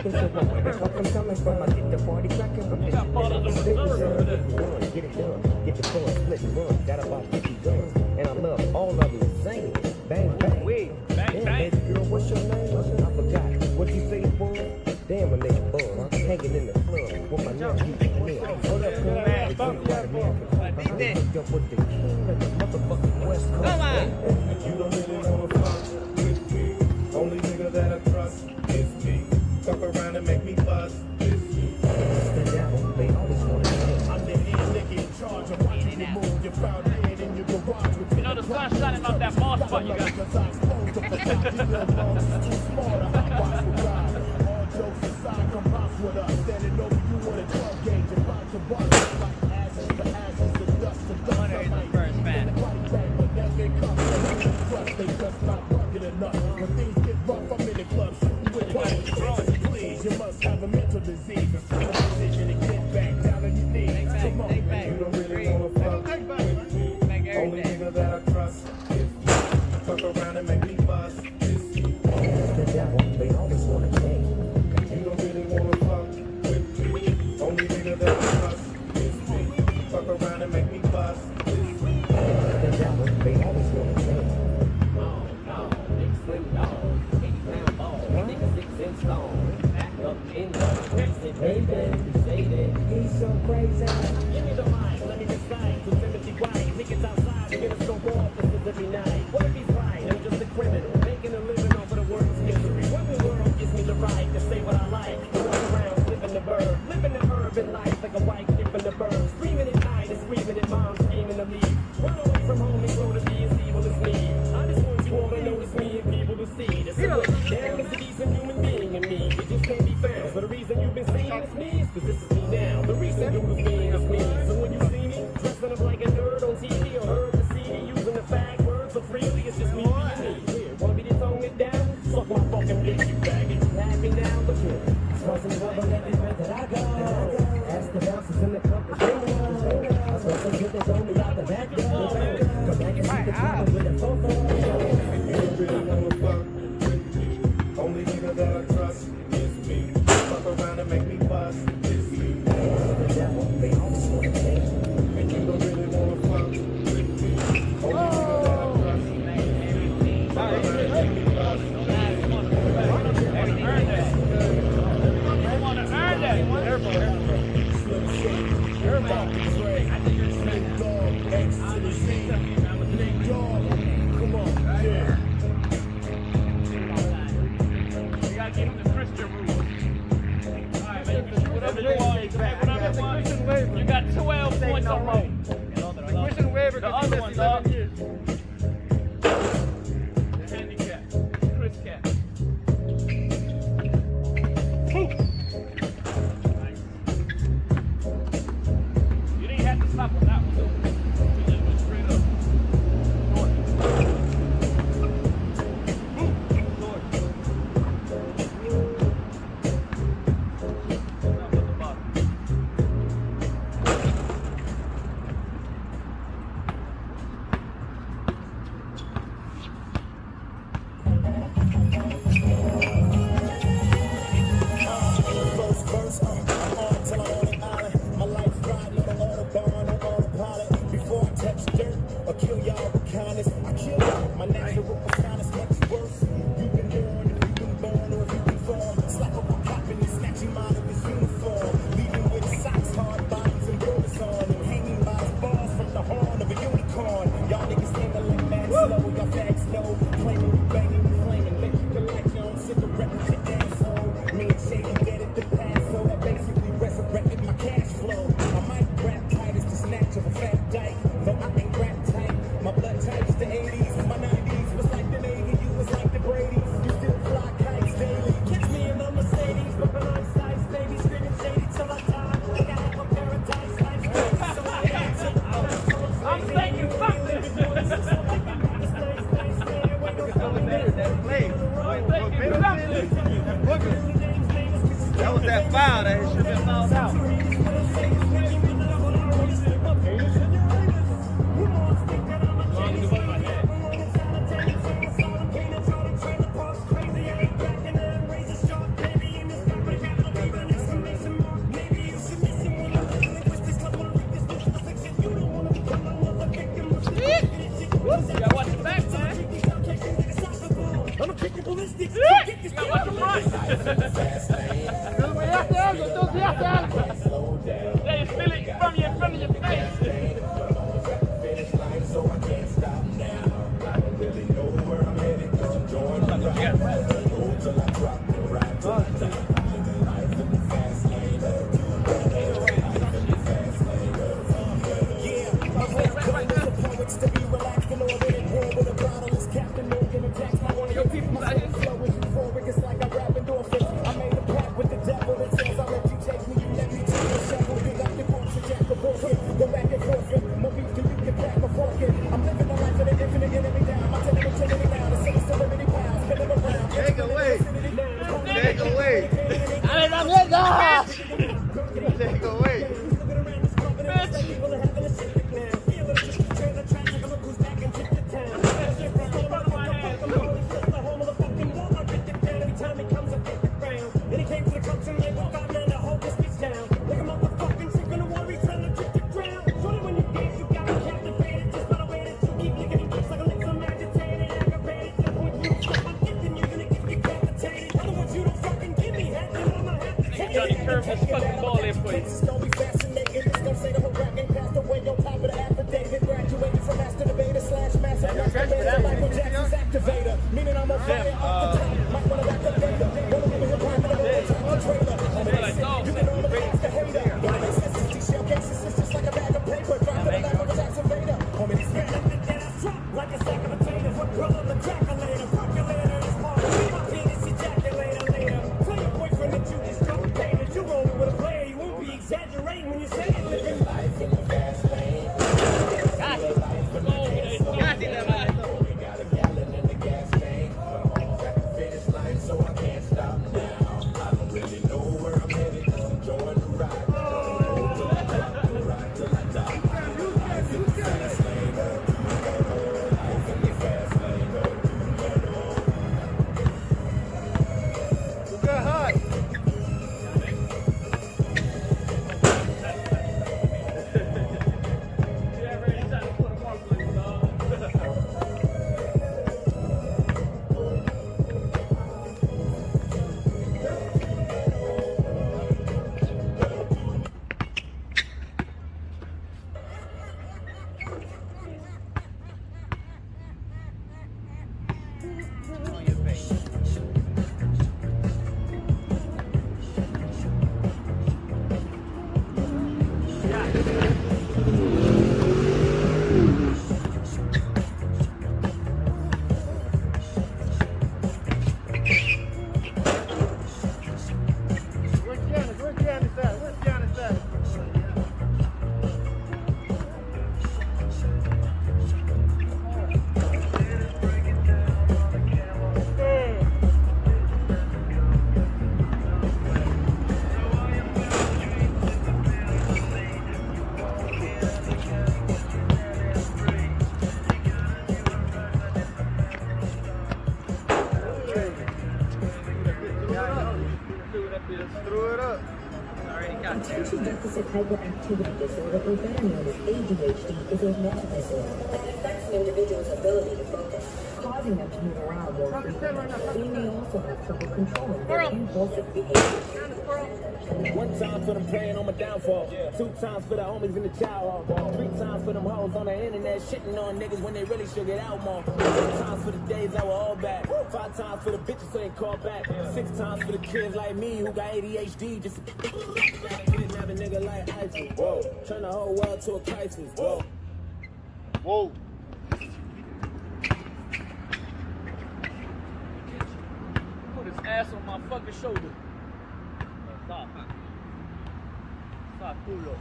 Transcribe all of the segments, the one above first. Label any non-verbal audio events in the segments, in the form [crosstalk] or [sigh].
I'm coming from, I get the party cracking from this. Get it done, get the coin, split run, got about 50 guns, and I love all of you. Zing, bang, bang, wig, bang, bang. Baby girl, what's your name? I forgot. What you say, boy? Damn, a nigga bum. I'm hanging in the club with my nephew. Hold up, come back. I'm hooked up with the kill y'all with kindness. You gotta watch your back, man. I'ma kick ADHD, is a mental affects an individual's ability to focus, causing them to move around more frequently. They may also have trouble controlling their impulsive behavior. One time for them praying on my downfall. Two times for the homies in the child hall. Three times for them hoes on the internet shitting on niggas when they really should get out more. Four times for the days that were all bad. Five times for the bitches who ain't called back. Six times for the kids like me who got ADHD. Just kidnap a [laughs] nigga like Eiffel. Whoa. Turn the whole world to a crisis. Whoa. Whoa. Put his ass on my fucking shoulder. Stop. Stop, culo.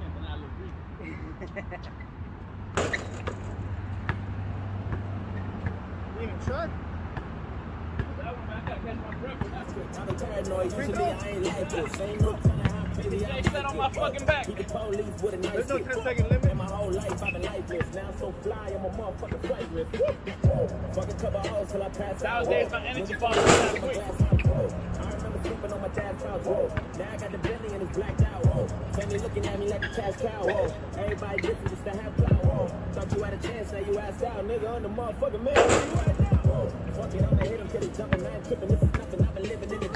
Can't deny I look Greek. You even tried? That one, man, I gotta catch my breath with that. I'm a paranoid, usually I ain't like this. Ain't no They sat on my fucking back. Be the police with a knife. There's no 10 second limit. And my whole life I've been lifeless. Now I'm so fly, I'm a motherfucking flight. Fucking couple hoes till I pass out. Nowadays, my energy falls out. The now? Fuck it, I'ma hit him till he jumping. I ain't. This is nothing. I've been living in the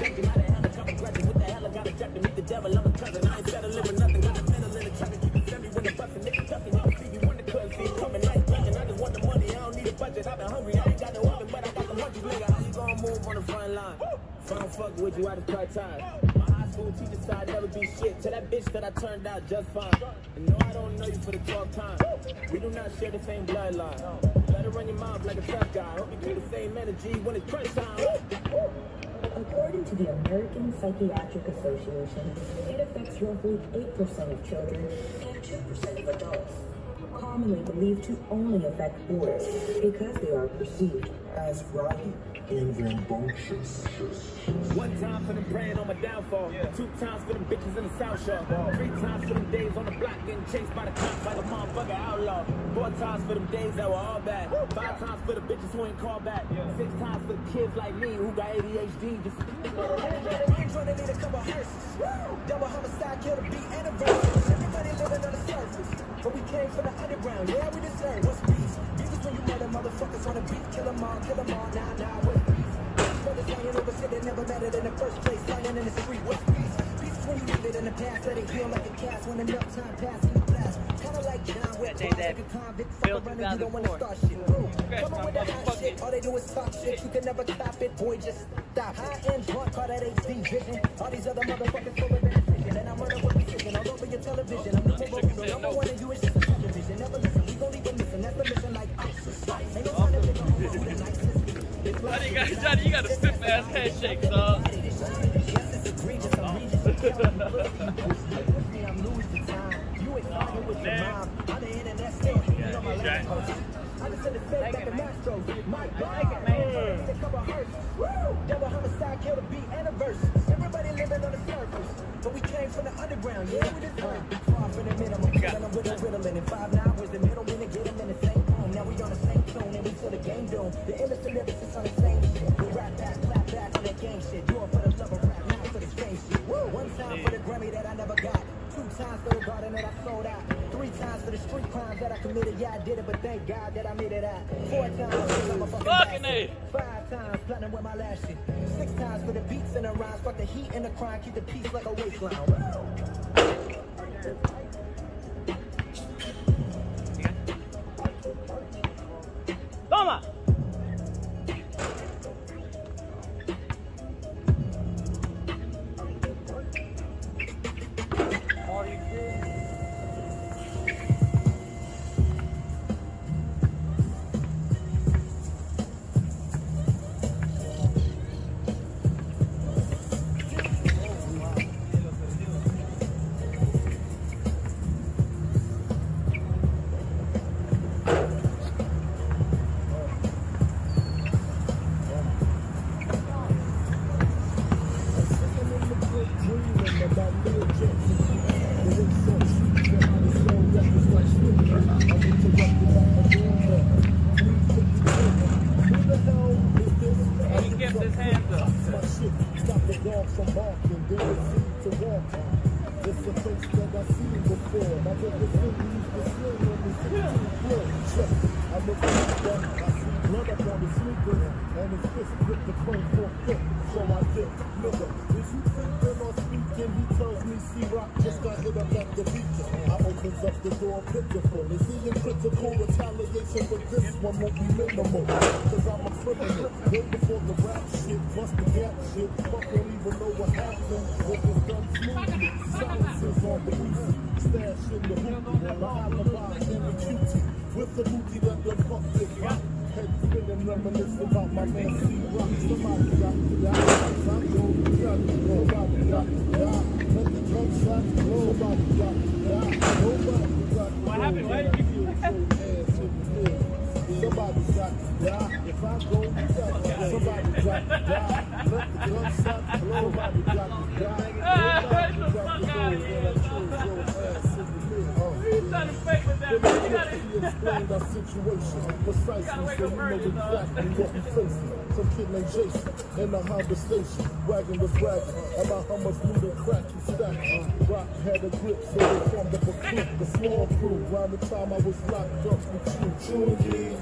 jack to meet the devil. I'm a cousin. I ain't settling with nothing. Got a mental in the and keep it semi when the bustin' nigga tucking. Y'all see me when the couldn't see it coming like nothing. I just want the money. I don't need a budget. I've been hungry. I ain't got no oven, but I got the munchies. Nigga, how you gonna move on the front line? If I don't fuck with you, I just cut ties. My high school teacher said I'd never be shit. To that bitch that I turned out just fine. And no, I don't know you for the 12th time. We do not share the same bloodline. Let her run your mouth like a tough guy. Hope you keep the same energy when it's crunch time. According to the American Psychiatric Association, it affects roughly 8% of children and 2% of adults. Commonly believed to only affect boys because they are perceived as rocky. And rambunctious. One time for them praying on my downfall. Two times for them bitches in the South Shore. Three times for them days on the block getting chased by the cops like a motherfucker outlaw. Four times for them days that were all bad. Five times for the bitches who ain't called back. Six times for the kids like me who got ADHD. Just [laughs] Rings on, they need a couple of hearses. Double homicide, kill the beat and a verse. Everybody living on the surface. But we came from the underground, yeah, we deserve what's peace. Beef murder motherfuckers on the beat. Kill them all, kill them all, nah, nah, what's peace? Brothers lying over shit that never mattered in the first place. Lying in the street, what's peace? Leave in the past, let it heal like a cast. When enough time you blast. Kinda like John Wick, That day that like a convict. Fuck around and you don't wanna 2004. start shit. Ooh, Come on with the hot shit. All they do is talk shit. You can never stop it, boy. Just stop. High end drunk, call that HD vision. All these other motherfuckers full of indecision. And I'm running with precision all over your television. I'm mobile, so number one and you is just a television. Never listen, we gon' leave them missing. That's the mission like ISIS. Ain't no time to live on who the nicest. It's Johnny, you got, Johnny, you got a stiff ass handshake, dog. Now we gonna get in the same now we on the same tune, and we till the game doomed. The innocent lyricists on the times for the garden that I sold out. Three times for the street crimes that I committed. Yeah, I did it, but thank God that I made it out. Four times I'm a fucking Fucking. A. Five times platinum with my last shit. Six times for the beats and the rhymes. Fuck the heat and the crime. Keep the peace like a waistline. With the booty that the fuck this rock. Head spinning, reminiscing situation precisely so you know exactly what we facing. Some kid named Jason in the Honda station, wagon was bragging about how much loot and crack he stacked. Rock had a grip, so they formed up a clique, a small crew. Around the time I was locked up with you, indeed.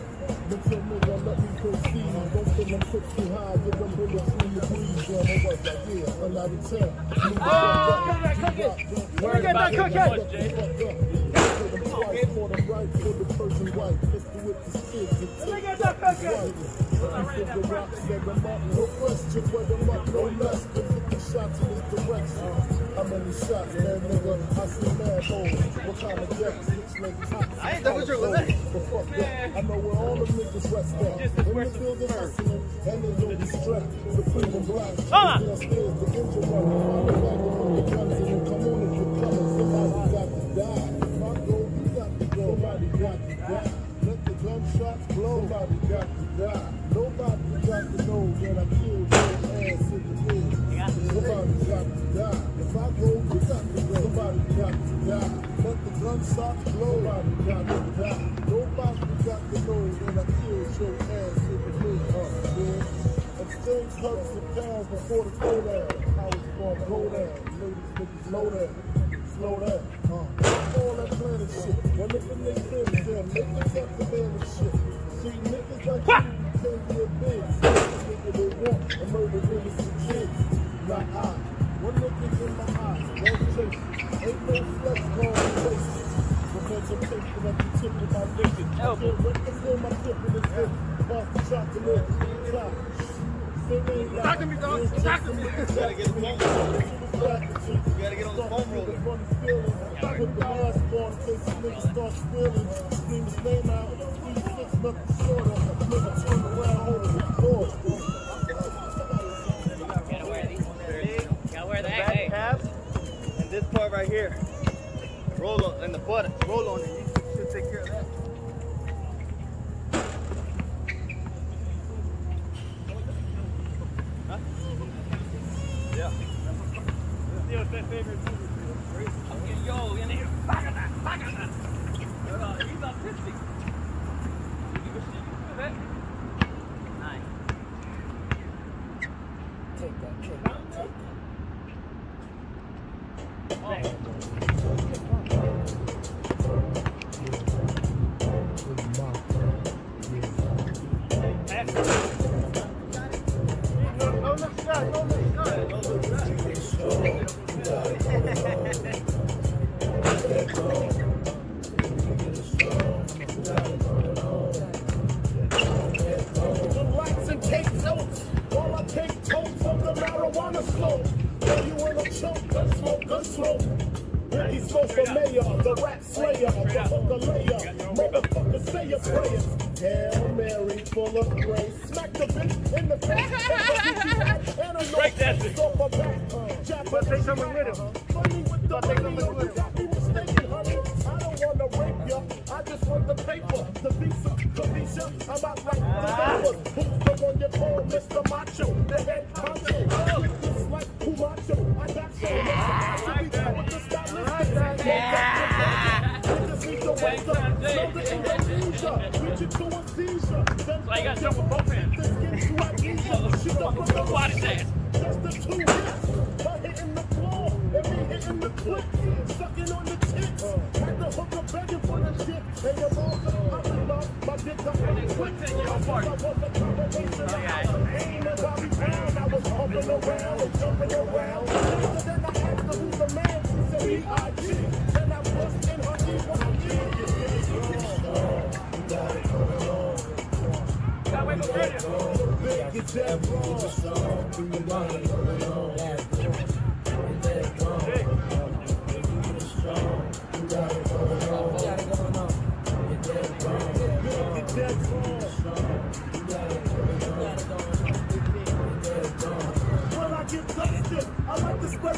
But your nigga, let me proceed. Don't feel them quick too high, get them bullets through the breeze. Yeah, my wife like, yeah, I'm out of town. Oh, get that cookie. for the right for the person question whether no less than 50 shots in direction. Man, nigga? I see. What. I ain't double sure with that. That. I know where all the niggas rest at. In the building and they the strap. Supreme the engine the Somebody got to die. Nobody got to know that I killed your ass in the head. Somebody got to die. If I go, you got to go. Somebody got to die. Let the gunshots blow. Somebody got to die. Nobody got to know that I killed your ass in the head. Uh, man. Exchange hundreds of pounds before the go down. I was gonna go down. Ladies, niggas, slow down. Slow down. Uh, all that planet shit. When they in their cribs, them niggas got the man and shit. See, niggas like you can't a bitch. Nigga they want and murder innocent kids. Not I. One nigga's in my eye. Don't chase. Ain't no flex going crazy. Momentum taking at the tip of my nigga. I can't wait to feel my tip in this hip. Pass chocolate. Top. Talk to me, dog. Talk to me. You gotta get the phone roll. You gotta get on the phone roll. Put the mask on in case the nigga starts. Scream his name out. This part right here. Roll on and the butt. Roll on it. You should take care of that. Japanese take someone with him. With got me mistaken, honey. I don't wanna rape ya, I just want the paper. The visa, the visa, I'm out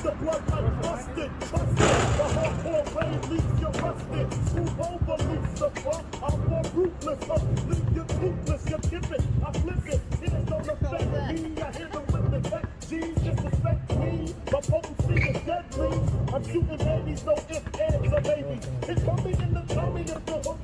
like to spread the blood like mustard. Trust the hardcore rain leaves you rusted. Move over, Lucifer. I'm for ruthless. Uh, leave you toothless, you tip it, I flip it. It don't affect me. I hit them with the back. G's disrespect me. My potency is deadly. I'm shooting babies, no ifs, ands, or babies. It's bumpy in the tummy if the hook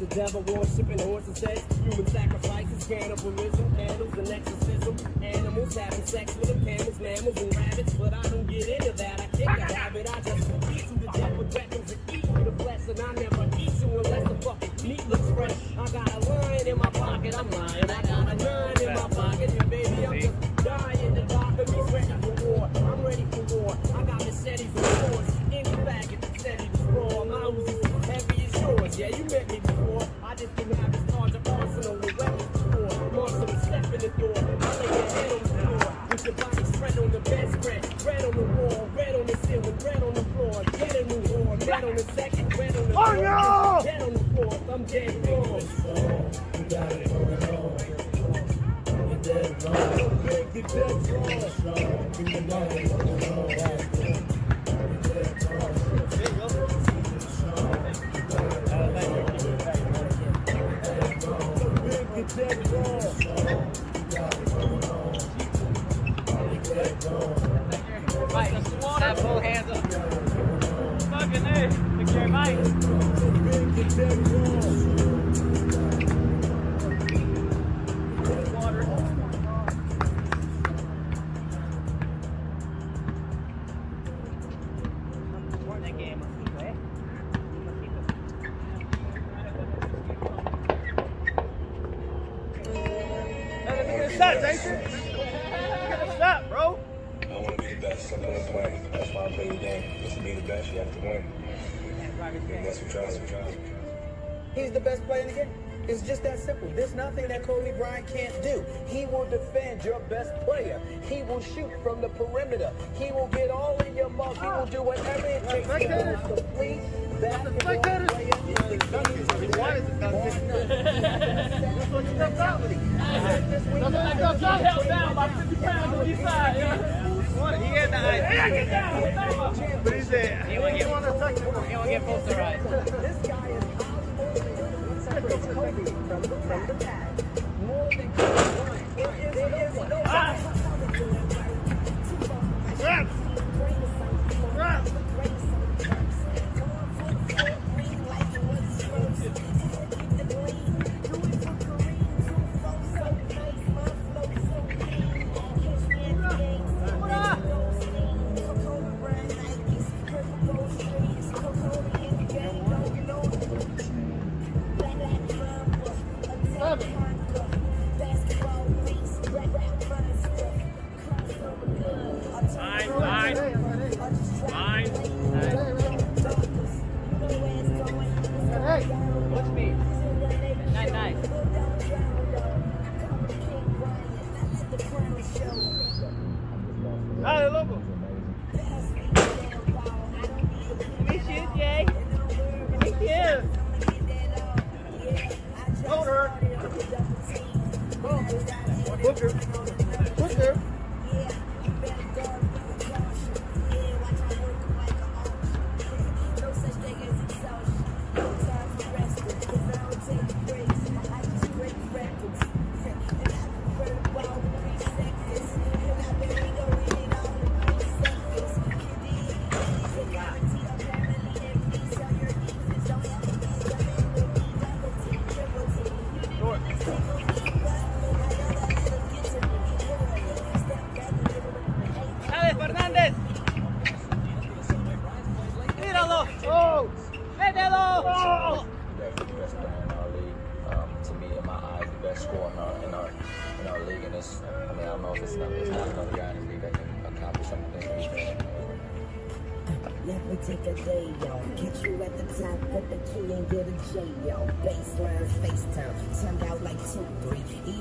The the devil worshiping horses, sex, human sacrifices, cannibalism, candles and exorcism, animals having sex with them, camels, mammals, and rabbits. But I don't get into that, I kick a habit, I just eat to the with weapons and eat through the flesh, and I never eat you unless the fucking meat looks fresh. I got a line in my pocket, I'm lying, I got a nine in my pocket, Big, get that wrong. Mike, have both hands up. Fucking A. Take care, nothing that Kobe Bryant can't do. He will defend your best player. He will shoot from the perimeter. He will get all in your mouth. He will do whatever it takes be a complete basketball player in the game. He wanted to dunk it. That's what he's about. John held down by 50 pounds on each side. Yeah. He had the idea. Get down. Get down. But he said, he won't get- want to touch it. He won't get close to right. This guy is what separates Kobe from, from the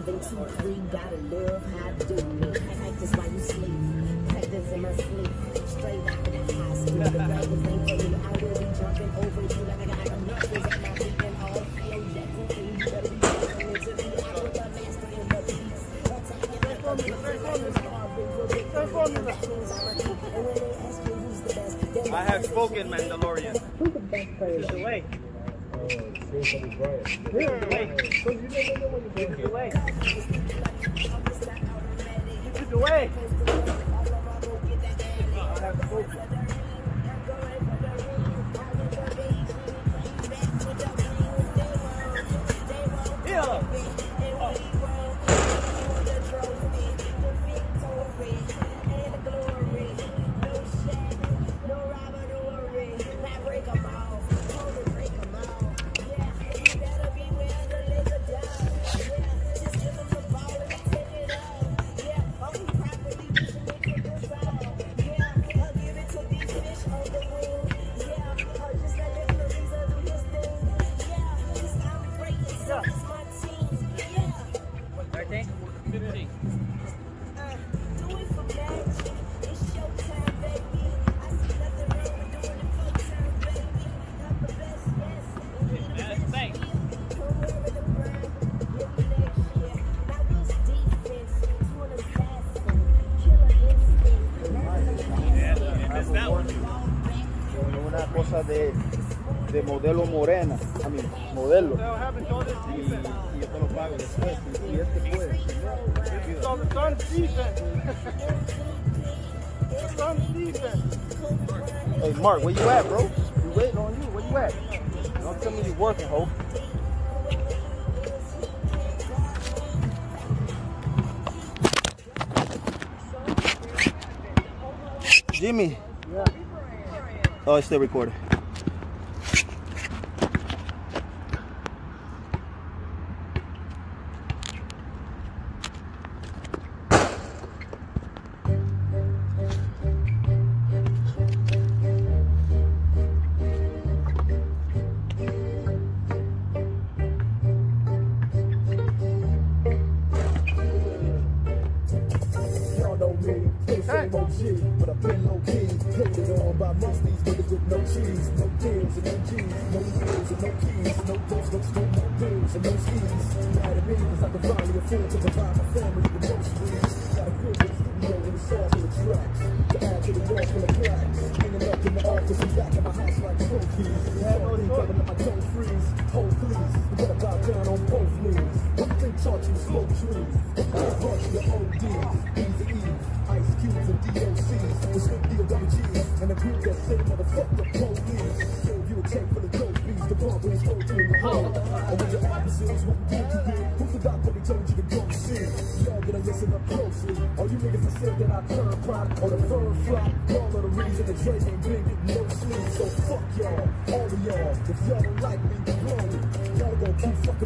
and two, three, gotta love how I do me. Practice while you sleep, practice in my sleep. Straight out of the high school, the [laughs] ain't for you. I will be jumping over you like I got knuckles my feet and all flow. You better be me. I the master in the beats. I'm talking have spoken, Mandalorian. Who's the best player? The way. modelo morena, a mí, modelo. Hey Mark, where you at, bro? We waiting on you. Where you at? Don't tell me you working, ho. Jimmy. Yeah. Oh, it's still recording.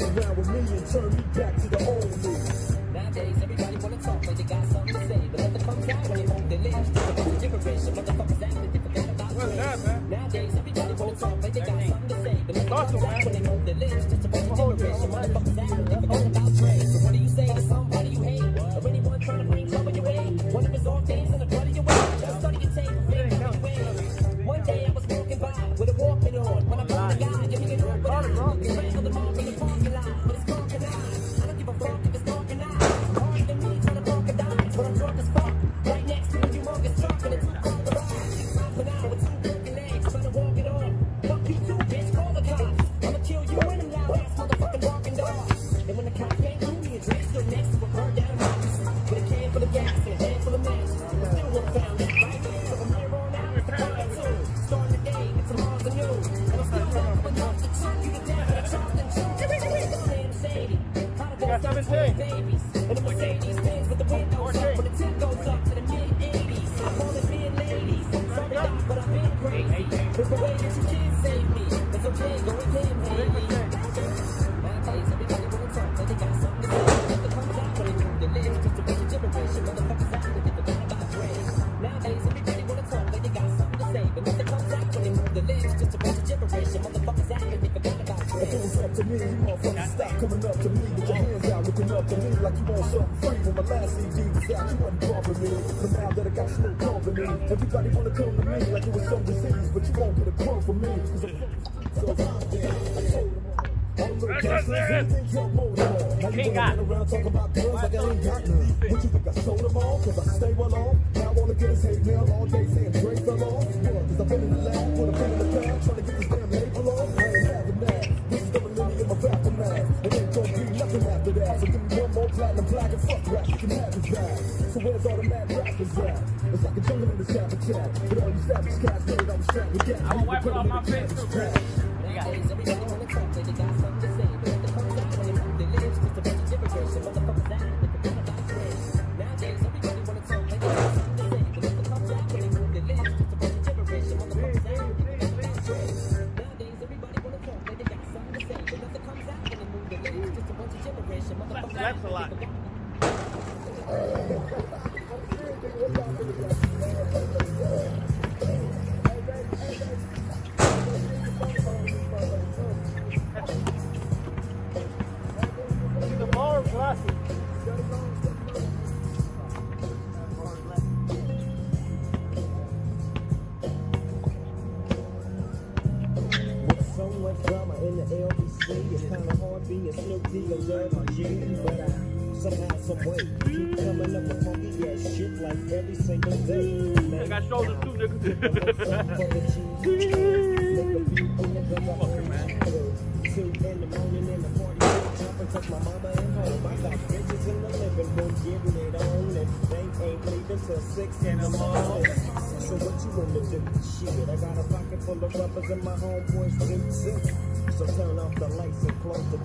around with me and turn me back to the old me. Nowadays, everybody wanna talk, but you got me. Now that I got slow company, everybody wanna come to me like it was some disease, but you won't get a crumb from me. 'Cause I'm so the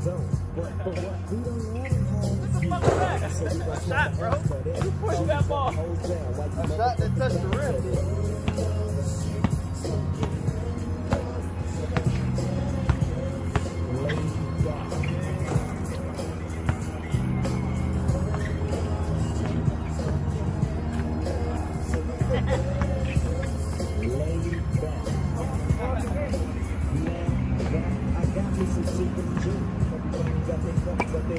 close. But what? Don't You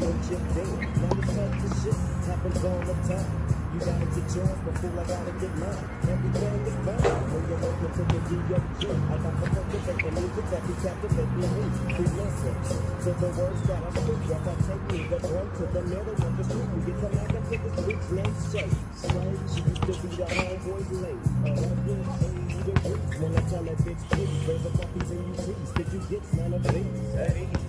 gotta get yours before I gotta get mine. Everything is fine when you're looking to the DOG. I got the motivate the music that be captivating me. Who listens to the words that I speak? Yes, I take me the road to the middle of the street and get the mic up to the streets named Shay. Slay, she used to be the homeboy's lady. A hundred eighty degrees when I tell that bitch, please, there's a puppies in you trees. Did you get none of these? Hey.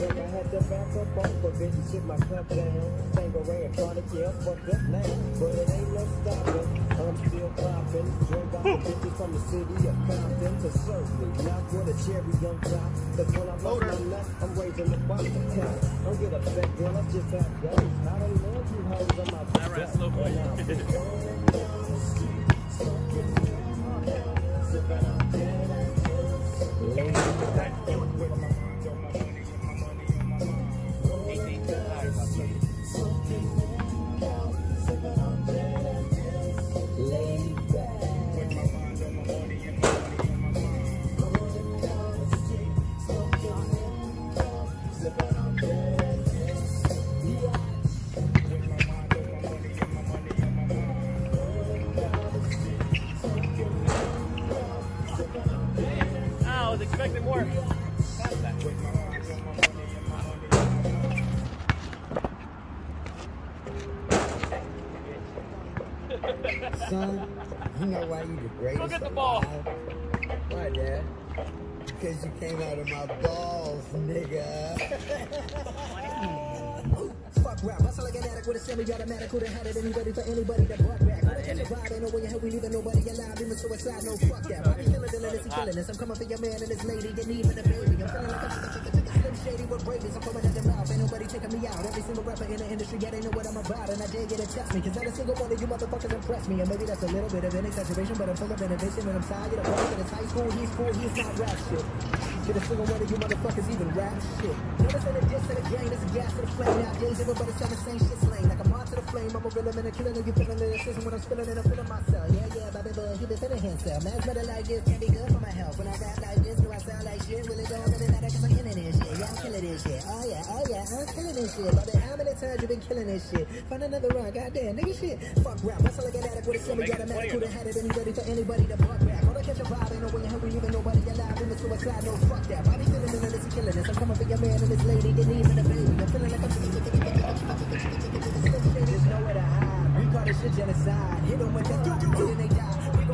joke. I had to back up off of it and sit my cup down. Tanqueray and chronic, yeah, fucked up now. But it ain't no stopping. I'm still popping. Dre got the bitches from the city of Compton to me. Not with a cherry on top. Cause when I load my nut, I'm raising the bottom count. Don't get upset, girl, that's just it goes. I don't love you hoes, [laughs] I'm out I you. With a semi-automatic. Had it? Anybody for anybody that brought back. Wanna take a ride, ain't no way in hell we leaving nobody alive. Even suicide, no fuck that. I be feeling, feeling this, and killing this. I'm coming for your man and his lady. Need me, the baby. I'm feeling like a Slim Shady with brains, I'm coming at the mouth. Ain't nobody taking me out. Every single rapper in the industry, yeah, they know what I'm about. And I dare get to test me, cause not a single one of you motherfuckers impress me. And maybe that's a little bit of an exaggeration, but I'm full of innovation and I'm tired of working. It's high school, he's cool, he's not rap shit. Get a single one of you motherfuckers even rap shit. Notice that a diss to the grain, it's a gas to the flame. Nowadays, everybody sound the same shit slang. Like a moth to the flame, I'm a real man, a killer nigga feeling the system when I'm spilling it, I'm feeling myself. Yeah, yeah, baby, but you been feeling himself. Man's better like this, can't be good for my health. When I rap like this, do I sound like shit? It don't really matter cause I'm killing this shit. Yeah, I'm killing this shit. Oh yeah, oh yeah, I'm killing this shit. Baby, how many times you been killing this shit? Find another run, goddamn, nigga shit. Fuck rap, hustle like an addict with a semi got a man who done had it and ready for anybody to buck back. Wanna catch a vibe, ain't no way hungry, even nobody get alive. In the suicide, no fuck that. Bobby feeling it, this killing this. I'm coming for your man and his lady, didn't even a baby. I'm feeling like I'm There's nowhere to hide. We call this shit genocide. Hit them with the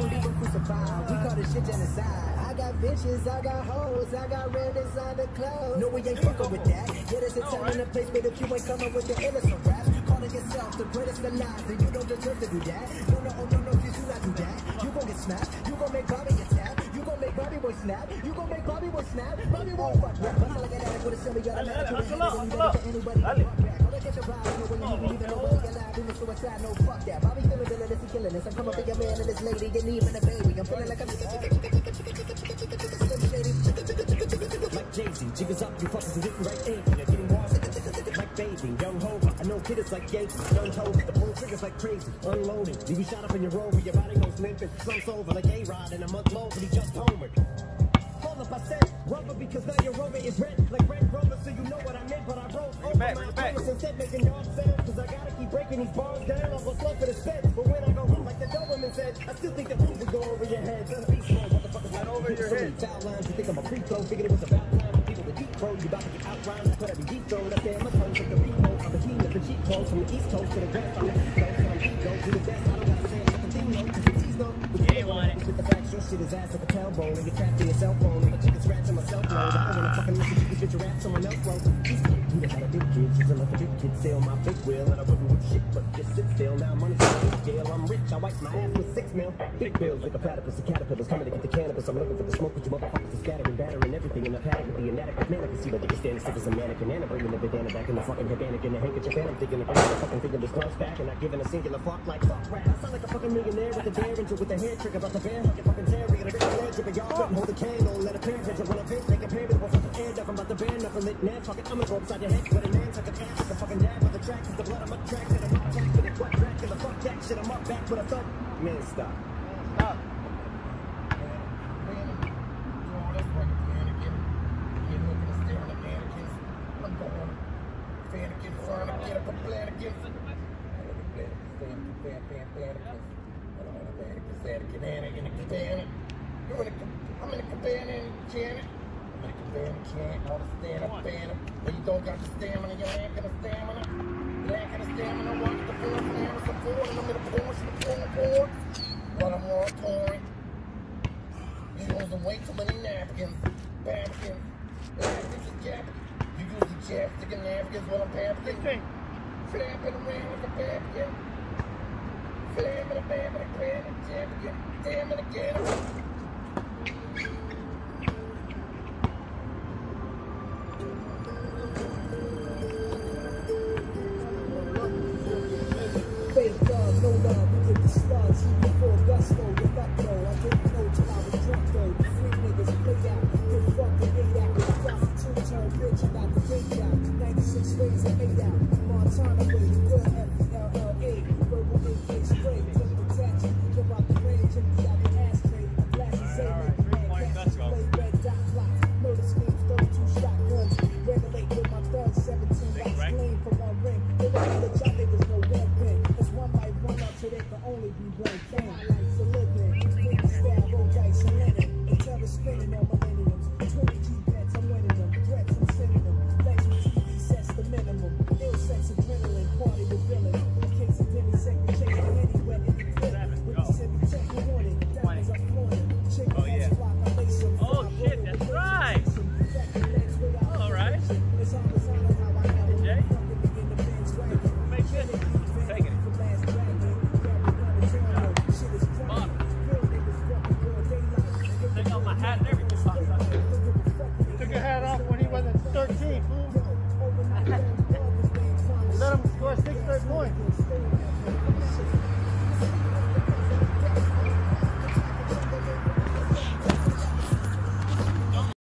they die. We gon' crucified. We call this shit genocide. I got bitches, I got hoes, I got red designer clothes. No, we ain't fucking with that. Yeah, there's a time and a place, but if you ain't coming with the innocent rap, calling yourself the greatest alive, then you don't deserve to do that. No, no, oh, no, no, you do not do that. You gon' get smacked. You gon' make Bobby get tapped. You gon' make Bobby boy snap. You gon' make Bobby boy snap. Bobby boy fuck rap. Like an addict with a semi got a man who done had it and to this is killing this. I'm coming for your man and his lady, didn't even a baby. I'm feeling like I'm Like Jay-Z, jiggers up, you fuckers are getting right in. You're getting washed. Like baby, young Hova. I know kid like Yates, young Hova. The pull triggers like crazy, unloaded. You be shot up in your rover, your body goes limping. Slumps over like A-Rod in a month low, but he just homered. Rubber because now your rover is red like red rover, so you know what I meant. But I wrote over back, my back. instead, making y'all sound. Cause I gotta keep breaking these bars down. I'll go slow for the speds. But when I go home, like the Doberman said, I still think the food would go over your head. Beast mode, motherfuckers like over your head. Foul lines, you think I'm a free throw. Figured it was about time for people to deep throw. You about to get outrhymed. Put every deep throw up there. My tongue's like the repo. I'm the king of the cheap clothes. From the east coast to the west. I'm the east coast. I'm ego to the best. I don't gotta say it. I can do no. Cause it's easy, though. You ain't want it. With the facts, your shit is ass like a tailbone. And you're trapped in your cell phone. And my chicken my cell phone. I don't wanna fucking listen to get your rap someone else wrote. You done had a big kid, she's a big kid, sail my big wheel, and I wouldn't with shit, but just sit still. Now money's on big scale, I'm rich, I wipe my ass with six mil. Big bills like a platypus, the caterpillars coming to get the cannabis. I'm looking for the smoke, but you motherfuckers are scattering, battering everything in the paddock with the inadequate man. I can see that they can stand stiff as a mannequin, and I'm bringing the bandana back in the fucking bandana in the handkerchief, and I'm thinking bringing the fucking thing of this gloves back, and not giving a singular fuck like fuck rap. I sound like a fucking millionaire with a derringer with a hair trick about the bear, a fucking terrier, and a ledge, but y'all couldn't hold a candle, let a parent picture when a bitch compare me to a fucking air duck. I'm about to ban nothing lit, man, fucking I'm gonna go upside your head with a man, tuck a ass, like a fucking dab with a track, cause the blood I'm attracted, I'm up with it, what track, and the fuck that shit, I'm up back with a thump. Man, stop. Stop. I'm in a cabana in Janet. I'm in a cabana in Janet. All the stand up, stand up. When you don't got the stamina, you ain't the stamina. You ain't the stamina. Watch the four stamina support. And I'm in a Porsche, the four board. But I'm all torn. You using way too many napkins. Napkins. Napkins and jackets. You use the chapstick and napkins while I'm napkin. Flapping around like a napkin. Flapping around like a napkin. Damn it again.